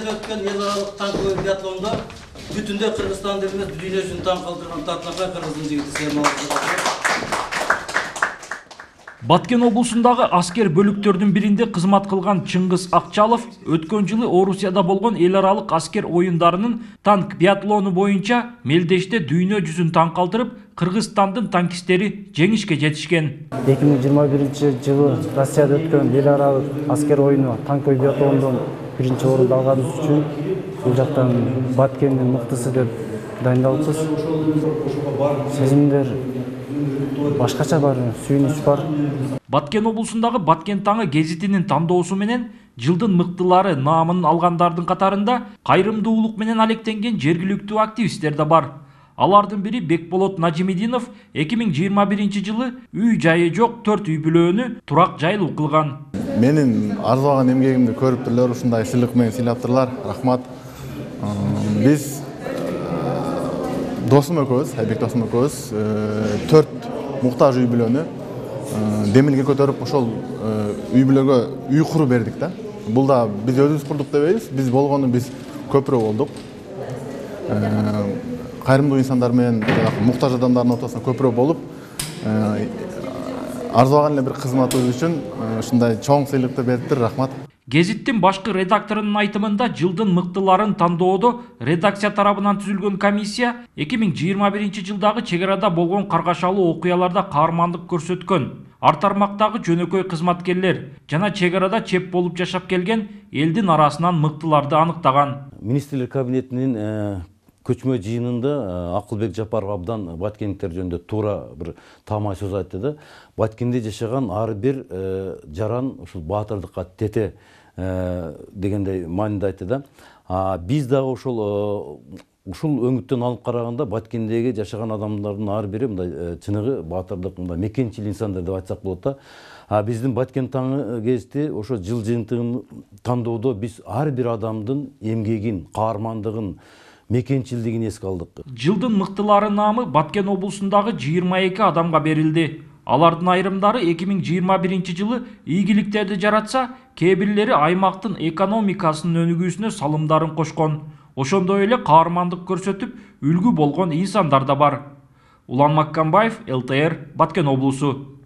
Россияда өткен ел аралық танковый биатлонда бүтүндөй Кыргызстанды эмес дүйнө жүзүн таң калтырган Татнакай кыргыздын жигити Сермал баткен облусундагы аскер бөлүктөрдүн биринде кызмат кылган чыңгыз акчалов өткөн жылы орусияда болгон эл аралык аскер оюндарынын танк биатлону боюнча мелдеште дүйнө жүзүн таң калтырып кыргызстандын танкисттери жеңишке жетишкен эки миң жыйырма биринчи жылы россияда өткөн эл аралык аскер оюну танковый биатлондон биринчи орунду алганыбыз үчүн бул жактан баткендин мыктысы деп дайындалыппыз сезимдер башкача бар сүйүнүч бар. Баткен облусундагы баткен таңы гезитинин тандоосу менен жылдын мыктылары наамын алгандардын катарында кайрымдуулук менен алектенген жергиликтүү активисттер да бар. Алардын бири бекболот нажимидинов эки миң жыйырма биринчи жылы үй жайы жок төрт үй бүлөнү турак жайлуу кылган менин арзубаган эмгегимди көрүптүрлөр ушундай сыйлык менен сыйлаптырлар рахмат. Биз досум экөөбүз айбек досум экөөбүз төрт муктаж үй бүлөнү демилге көтөрүп ошол үй бүлөгө үй куруп бердик да. Бул да биз өзүбүз курдук дебейбиз биз болгону биз көпүрө болдук. Кайрымдуу инсандар менен муктаж адамдардын ортосунда көпүрө болуп арзубаган эле бир кызматыбыз үчүн ушундай чоң сыйлыкты бериптир рахмат. Гезиттин башкы редакторунун айтымында жылдын мыктыларын тандоодо редакция тарабынан түзүлгөн комиссия эки миң жыйырма биринчи жылдагы чек арада болгон каргашалуу окуяларда каармандык көрсөткөн ар тармактагы жөнөкөй кызматкерлер жана чек арада чеп болуп жашап келген элдин арасынан мыктыларды аныктаган министрлер кабинетинин көчмө жыйынында акылбек жапаров абдан баткендиктер жөнүндө туура бир таамай сөз айтты да. Баткенде жашаган ар бир жаран ушул баатырдыкка тете дегендей мааниде айтты да. Биз дагы ошол ушул өңүттөн алып караганда баткендеги жашаган адамдардын ар бири мындай чыныгы баатырдык мындай мекенчил инсандар деп айтсак болот да. Биздин баткен таңы гезити ошо жыл жыйынтыгын тандоодо биз ар бир адамдын эмгегин каармандыгын мекенчилдигин эске алдык жылдын мыктылары наамы баткен облусундагы жыйырма эки адамга берилди алардын айрымдары эки миң жыйырма биринчи жылы ийгиликтерди жаратса кээ бирлери аймактын экономикасынын өнүгүүсүнө салымдарын кошкон ошондой эле каармандык көрсөтүп үлгү болгон инсандар да бар. Улан маккамбаев лтр баткен облусу